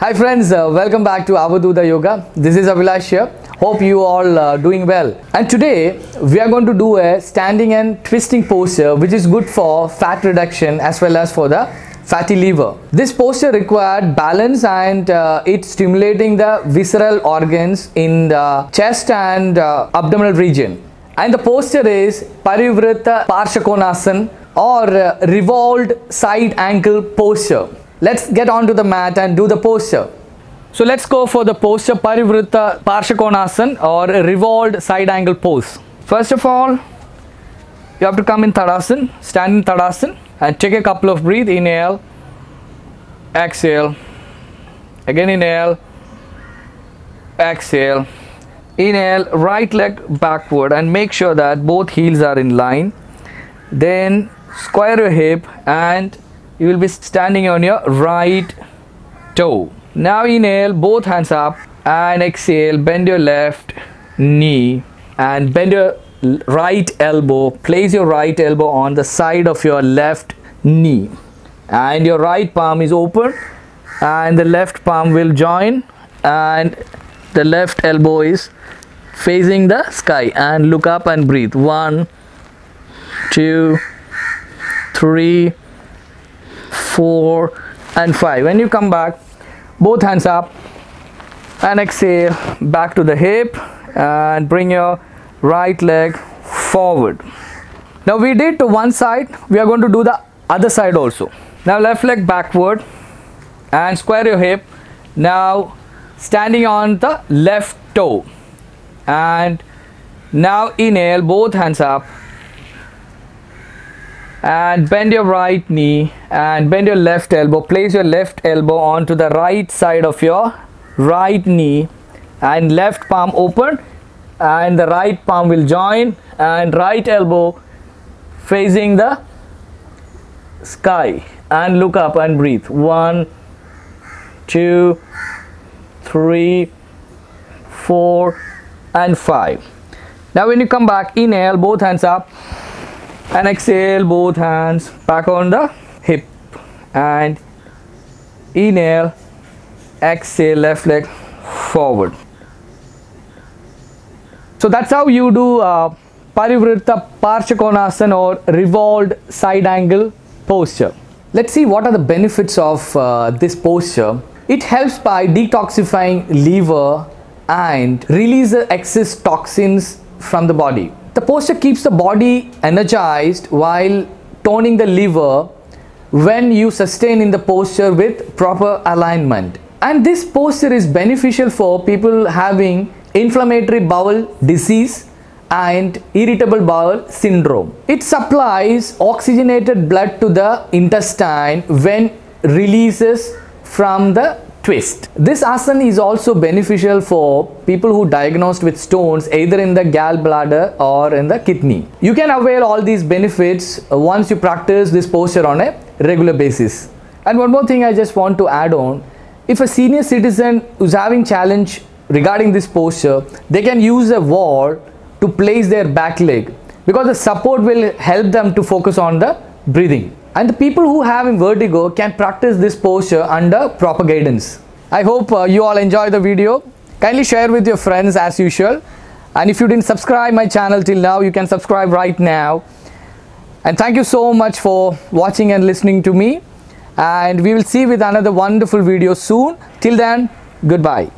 Hi friends, uh, welcome back to Avadhuta Yoga. This is Abhilash here. Hope you all uh, doing well. And today we are going to do a standing and twisting posture which is good for fat reduction as well as for the fatty liver. This posture required balance and uh, it's stimulating the visceral organs in the chest and uh, abdominal region. And the posture is Parivritta Parshakonasana or uh, revolved side angle posture. Let's get onto the mat and do the posture. So let's go for the posture Parivrita Parshakonasana or revolved side angle pose. First of all, you have to come in Tadasana, stand in Tadasana and take a couple of breath. Inhale, exhale, again inhale, exhale. Inhale, right leg backward and make sure that both heels are in line. Then square your hip and you will be standing on your right toe. Now inhale, both hands up and exhale, bend your left knee and bend your right elbow. Place your right elbow on the side of your left knee and your right palm is open and the left palm will join and the left elbow is facing the sky and look up and breathe. One, two, three, four and five. When you come back, both hands up and exhale back to the hip and bring your right leg forward. Now we did to one side, we are going to do the other side also. Now left leg backward and square your hip. Now standing on the left toe and now inhale both hands up and bend your right knee and bend your left elbow. Place your left elbow onto the right side of your right knee. And left palm open. And the right palm will join. And right elbow facing the sky. And look up and breathe. One two three four and five. Now when you come back inhale both hands up and exhale both hands back on the hip and inhale exhale left leg forward so that's how you do uh, Parivrita Parshakonasana or revolved side angle posture. Let's see what are the benefits of uh, this posture. It helps by detoxifying liver and release the excess toxins from the body. The posture keeps the body energized while toning the liver when you sustain in the posture with proper alignment. And this posture is beneficial for people having inflammatory bowel disease and irritable bowel syndrome. It supplies oxygenated blood to the intestine when releases from the twist. This asana is also beneficial for people who diagnosed with stones either in the gallbladder or in the kidney. You can avail all these benefits uh, once you practice this posture on a regular basis. And one more thing I just want to add on, if a senior citizen who's having challenge regarding this posture, they can use a wall to place their back leg because the support will help them to focus on the breathing. And the people who have vertigo can practice this posture under proper guidance. I hope uh, you all enjoy the video. Kindly share with your friends as usual. And if you didn't subscribe my channel till now, you can subscribe right now. And thank you so much for watching and listening to me. And we will see with another wonderful video soon. Till then, goodbye.